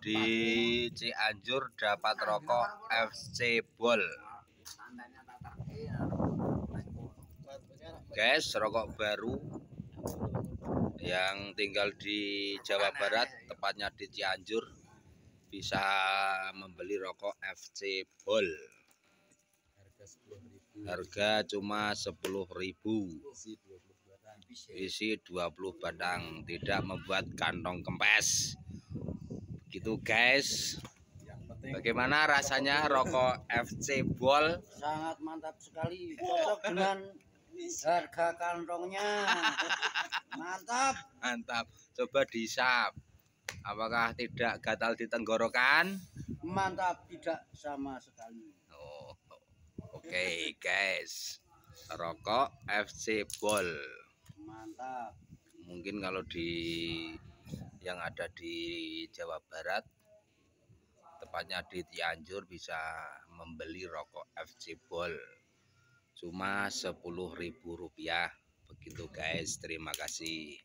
di Cianjur dapat rokok FC Bol guys rokok baru yang tinggal di Jawa Barat tepatnya di Cianjur bisa membeli rokok FC Bol harga cuma 10.000 isi 20 batang. Tidak membuat kantong kempes gitu guys. Bagaimana rasanya rokok. FC Bol sangat mantap sekali. Cocok dengan harga kantongnya mantap. Mantap. Coba disap apakah tidak gatal di tenggorokan mantap. Tidak sama sekali. Oh, oke okay, guys. Rokok FC Bol mantap. Mungkin kalau di yang ada di Jawa Barat tepatnya di Cianjur bisa membeli rokok FC Bol cuma Rp10.000 begitu guys. Terima kasih